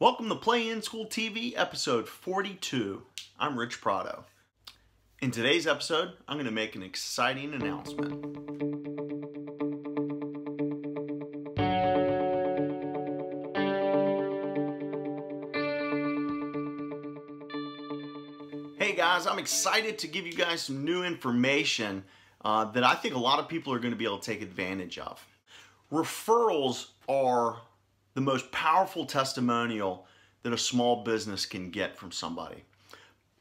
Welcome to Play In School TV, episode 42. I'm Rich Prado. In today's episode, I'm going to make an exciting announcement. Hey guys, I'm excited to give you guys some new information uh, that I think a lot of people are going to be able to take advantage of. Referrals are the most powerful testimonial that a small business can get from somebody.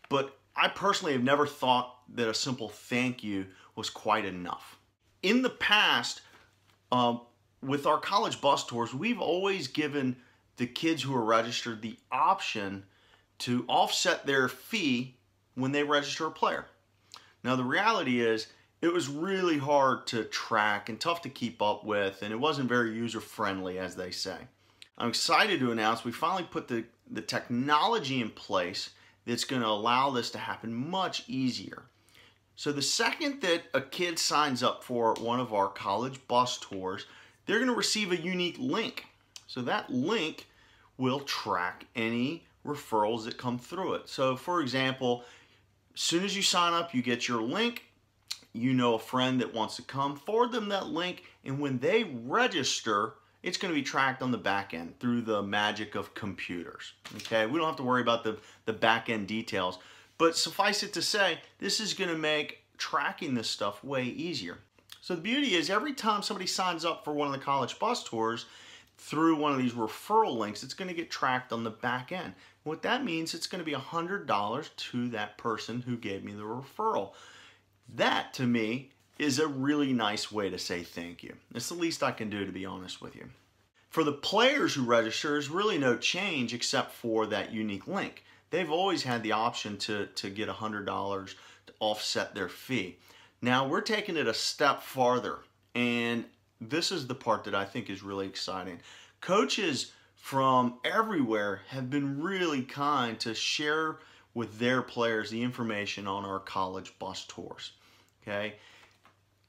But I personally have never thought that a simple thank you was quite enough. In the past, um, with our college bus tours, we've always given the kids who are registered the option to offset their fee when they register a player. Now the reality is it was really hard to track and tough to keep up with and it wasn't very user friendly as they say. I'm excited to announce we finally put the, the technology in place that's going to allow this to happen much easier. So the second that a kid signs up for one of our college bus tours, they're going to receive a unique link. So that link will track any referrals that come through it. So for example, as soon as you sign up, you get your link, you know a friend that wants to come, forward them that link, and when they register, it's going to be tracked on the back end through the magic of computers. Okay, we don't have to worry about the, the back end details, but suffice it to say, this is going to make tracking this stuff way easier. So the beauty is every time somebody signs up for one of the college bus tours through one of these referral links, it's going to get tracked on the back end. What that means, it's going to be $100 to that person who gave me the referral. That, to me, is a really nice way to say thank you. It's the least I can do, to be honest with you. For the players who register, there's really no change except for that unique link. They've always had the option to, to get $100 to offset their fee. Now we're taking it a step farther, and this is the part that I think is really exciting. Coaches from everywhere have been really kind to share with their players the information on our college bus tours. Okay,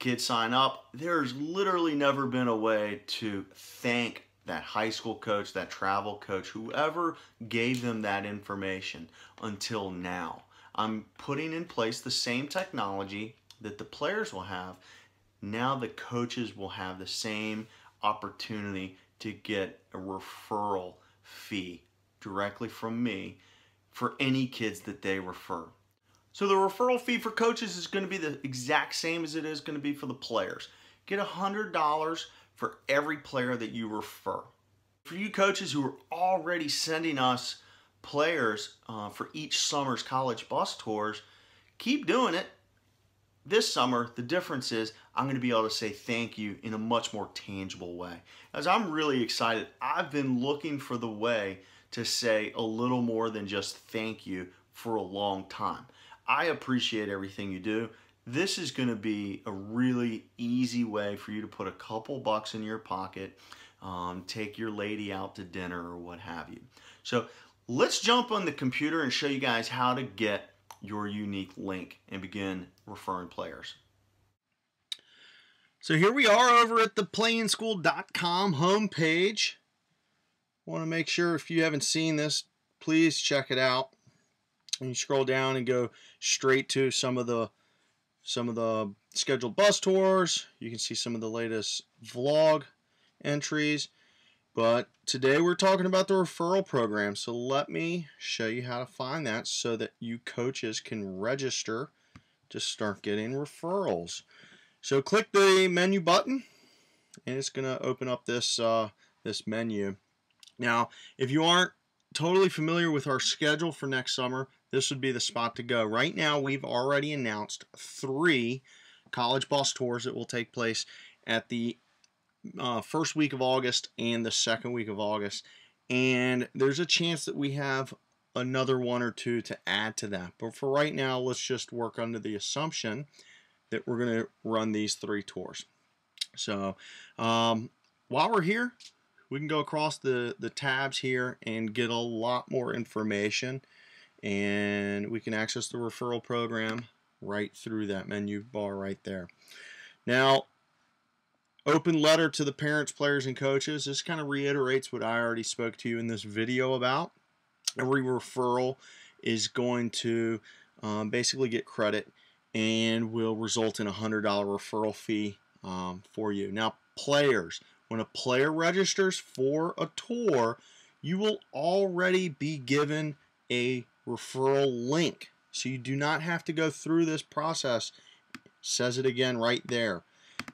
kids sign up, there's literally never been a way to thank that high school coach, that travel coach, whoever gave them that information until now. I'm putting in place the same technology that the players will have. Now the coaches will have the same opportunity to get a referral fee directly from me for any kids that they refer. So the referral fee for coaches is going to be the exact same as it is going to be for the players. Get $100 for every player that you refer. For you coaches who are already sending us players uh, for each summer's college bus tours, keep doing it. This summer, the difference is I'm going to be able to say thank you in a much more tangible way. As I'm really excited, I've been looking for the way to say a little more than just thank you for a long time. I appreciate everything you do. This is going to be a really easy way for you to put a couple bucks in your pocket, um, take your lady out to dinner or what have you. So let's jump on the computer and show you guys how to get your unique link and begin referring players. So here we are over at the playinschool.com homepage. Want to make sure if you haven't seen this, please check it out you scroll down and go straight to some of the some of the scheduled bus tours. You can see some of the latest vlog entries. But today we're talking about the referral program. So let me show you how to find that so that you coaches can register to start getting referrals. So click the menu button and it's gonna open up this uh, this menu. Now if you aren't totally familiar with our schedule for next summer, this would be the spot to go. Right now, we've already announced three college bus tours that will take place at the uh, first week of August and the second week of August. And there's a chance that we have another one or two to add to that. But for right now, let's just work under the assumption that we're going to run these three tours. So um, while we're here, we can go across the, the tabs here and get a lot more information and we can access the referral program right through that menu bar right there. Now, open letter to the parents, players, and coaches. This kind of reiterates what I already spoke to you in this video about. Every referral is going to um, basically get credit and will result in a $100 referral fee um, for you. Now, players, when a player registers for a tour, you will already be given a referral link. So you do not have to go through this process. says it again right there.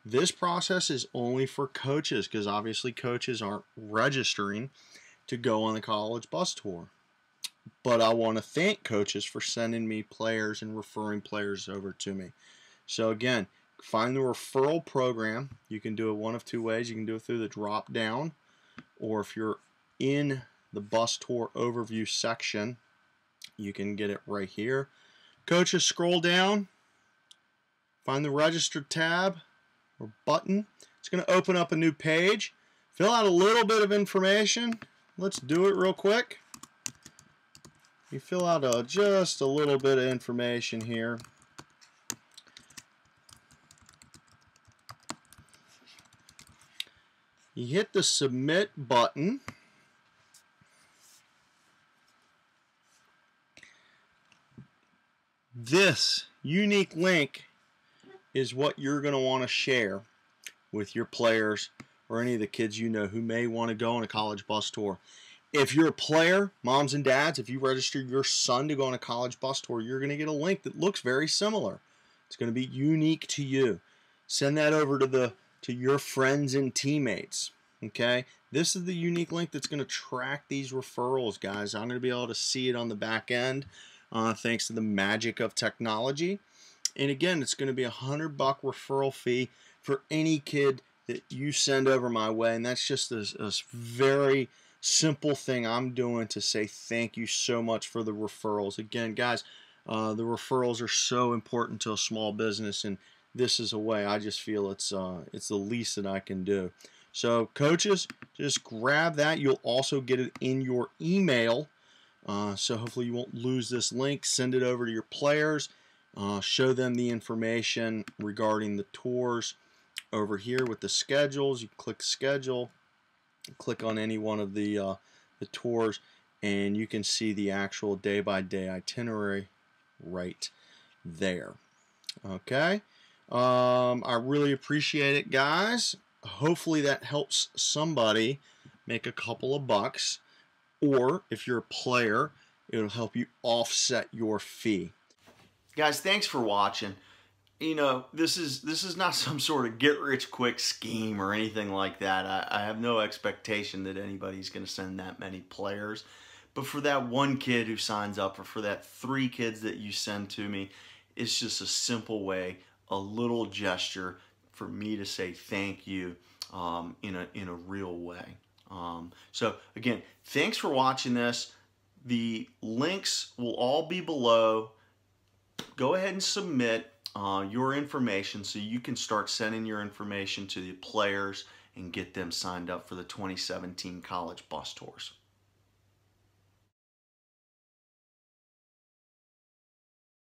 This process is only for coaches because obviously coaches aren't registering to go on the college bus tour. But I want to thank coaches for sending me players and referring players over to me. So again, find the referral program. You can do it one of two ways. You can do it through the drop down, or if you're in the bus tour overview section, you can get it right here. Coaches, scroll down, find the register tab or button. It's going to open up a new page. Fill out a little bit of information. Let's do it real quick. You fill out a, just a little bit of information here. You hit the submit button. This unique link is what you're going to want to share with your players or any of the kids you know who may want to go on a college bus tour. If you're a player, moms and dads, if you register your son to go on a college bus tour, you're going to get a link that looks very similar. It's going to be unique to you. Send that over to the to your friends and teammates. Okay, this is the unique link that's going to track these referrals, guys. I'm going to be able to see it on the back end, uh, thanks to the magic of technology. And again, it's going to be a hundred buck referral fee for any kid that you send over my way, and that's just a, a very simple thing I'm doing to say thank you so much for the referrals. Again, guys, uh, the referrals are so important to a small business, and this is a way I just feel it's uh, it's the least that I can do. So, coaches, just grab that. You'll also get it in your email. Uh, so, hopefully, you won't lose this link. Send it over to your players. Uh, show them the information regarding the tours over here with the schedules. You click schedule, click on any one of the uh, the tours, and you can see the actual day-by-day -day itinerary right there. Okay. Um, I really appreciate it, guys. Hopefully that helps somebody make a couple of bucks. Or if you're a player, it'll help you offset your fee. Guys, thanks for watching. You know, this is this is not some sort of get rich quick scheme or anything like that. I, I have no expectation that anybody's going to send that many players. But for that one kid who signs up or for that three kids that you send to me, it's just a simple way a little gesture for me to say thank you um, in, a, in a real way. Um, so again, thanks for watching this. The links will all be below. Go ahead and submit uh, your information so you can start sending your information to the players and get them signed up for the 2017 college bus tours.